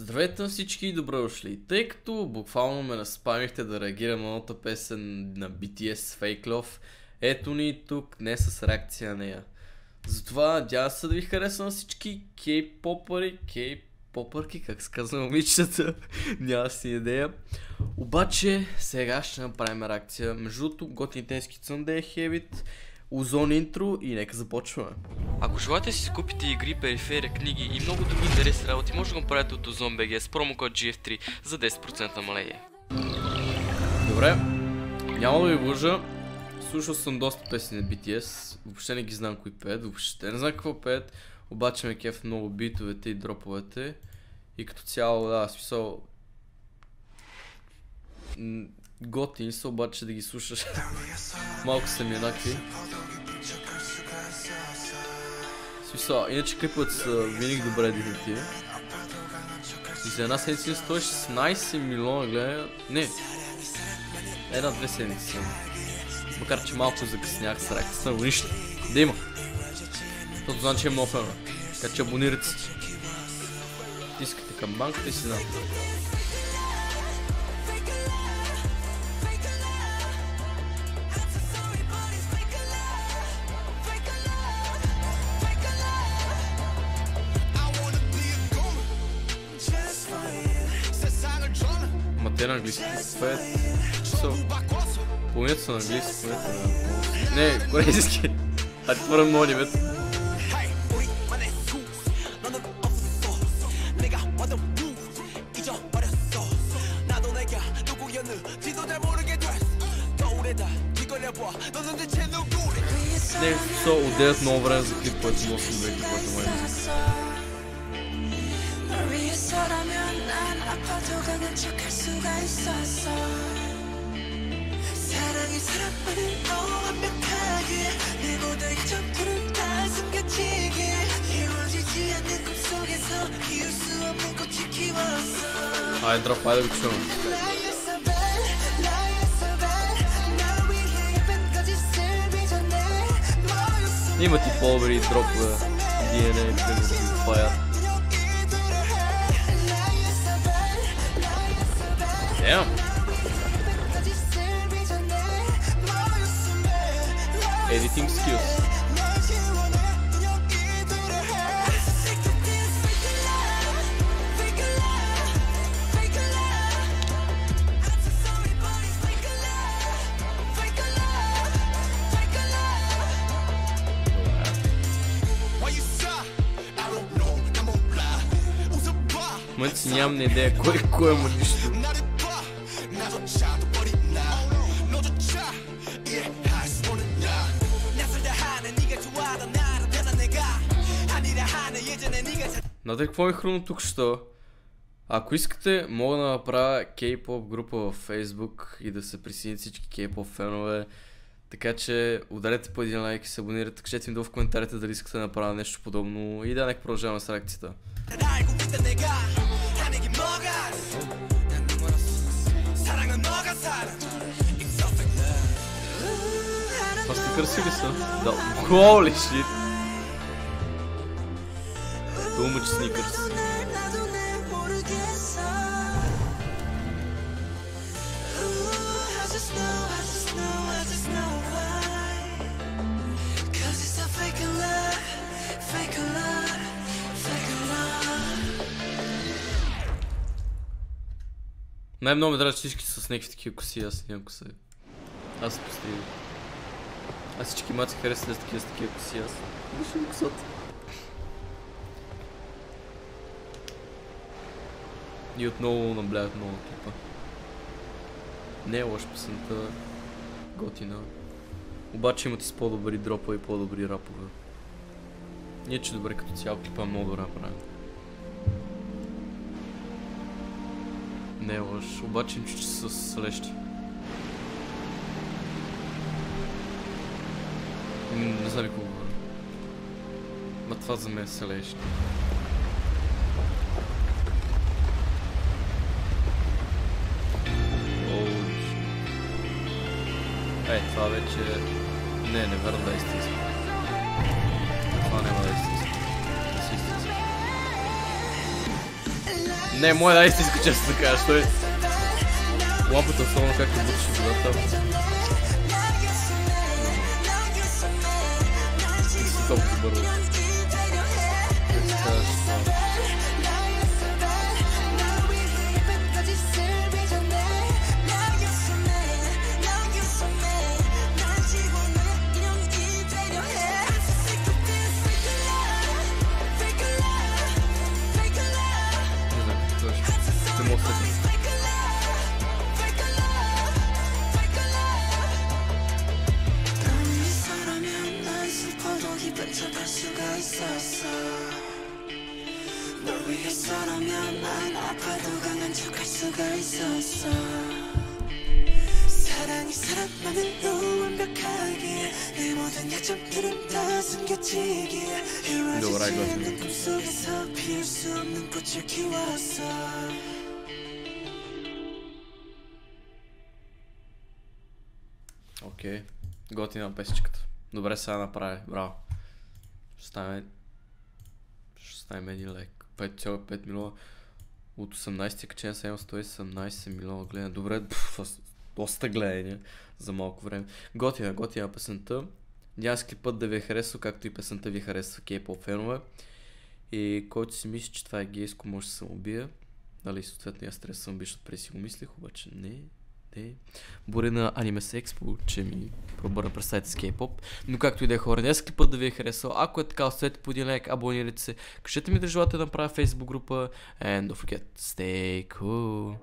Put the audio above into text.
Здравейте на всички и добро дошли. Тъй като буквално ме наспамихте да реагирам на новата песен на BTS Fake Love, ето ни тук не с реакция на нея. Затова надявам се да ви хареса на всички кей-попъри, кей-попърки, как се казва момичетата, няма си идея. Обаче сега ще направим реакция. Между другото, готин тенски цънде е хевит, Озон интро и нека започваме. Ако желаете си купите игри, периферия, книги и много други интересни работи, може да го направите от OzonBG с промокод GF3 за 10% намаление. Добре, няма да ви лъжа. Слушал съм доста песни на BTS. Въобще не ги знам кои пеят, въобще не знам какво пеят. Обаче ме кеф много битовете и дроповете. И като цяло, да, смисъл... м, Готини са, обаче да ги слушаш. Малко са ми еднакви. Смисъл, иначе клиповете са винаги добре дигнати. И за една седмица 116 милиона гледания. Не. Една-две седмици. Макар че малко закъснях с реакцията, но нищо. Да има. Защото знам, че е много фена. Така че абонирайте се. Искате към банката и си знам. На английски пеят. Чисъл. Половината са на английски, половината на... Не, корейски. А ти твърде много нивет. Не, so, отделят много време за клип, който много съм веки, който май музика. 아파도 가는 척할 수가 있었어 사랑이 사랑만을 너무 완벽하게 내 모든 점들을 다 숨겨지게 이루어지지 않는 꿈속에서 이을 수 없는 꽃이 키웠어 Ай, дроп, айде го чувам. Liar so bad, liar so bad 날 위해 예쁜 거짓을 빚어내 너였으면 Има ти по-добри дропове. DNA, примерно, паят. Damn. Editing skills. Mă țineam de de coi cu mă. Е му нищо. Знаете какво ми хрумна тук що? Ако искате, мога да направя K-pop група в Facebook и да се присъединят всички K-pop фенове. Така че ударете по един лайк и се абонирате. Кажете ми долу в коментарите дали искате да направя нещо подобно. И да, нека продължаваме с реакцията. Това стикърси ли са? Да. Holy shit! Too much sneakers. Най-много ме дразни всички с някакви такива коси, аз нямам коса. Аз се постигам. Аз всички маци харесват с такива с такива коси, аз. Виж ми косата. И отново наблягат много клипа. Не е лош песента. Готина. Обаче имате с по-добри дропа и по-добри рапове. Ние че добре като цяло клипа е много добре направен. Не е лош, обаче че са с лещи. М, Не знам какво говоря. Ма това за мен лещи. Оу, Е, това вече... Не, не е истинско. Не моя да истинска често да кажеш, той... Лампата особено както буташе водата. И си толкова. Как се казваш 슬퍼도 기분 척할 수가 있었어 널 위해서라면 난 아파도 강한 척할 수가 있었어 사랑이 사람만으로 완벽하게 내 모든 약점들은 다 숨겨지기에 Добра 이루어지지 игра, 않는 Дмитрий. 꿈속에서 피울 수 없는 꽃을 키웠어 Окей. Готина песичката. Добре сега направи. Браво. Ще стане... Ще стане един лек. 5,5 милиона. От 18 качен са имал 117 милиона гледания. Добре, пф, с- доста гледания за малко време. Готина, готина песента. Надявам се клипът да ви е харесва, както и песента ви харесва кей-поп фенове. И който си мисли, че това е гейско, може да се самоубие. Нали, съответно, аз трябва да самоубия, защото преди си го мислих, обаче не, не. Боря на Anime Expo, че ми пробърна представите с кей-поп. Но както и да е хора, днес клипът да ви е харесал. Ако е така, оставете по един лайк, абонирайте се. Кажете ми да желаете да направя Facebook група. And don't forget, stay cool.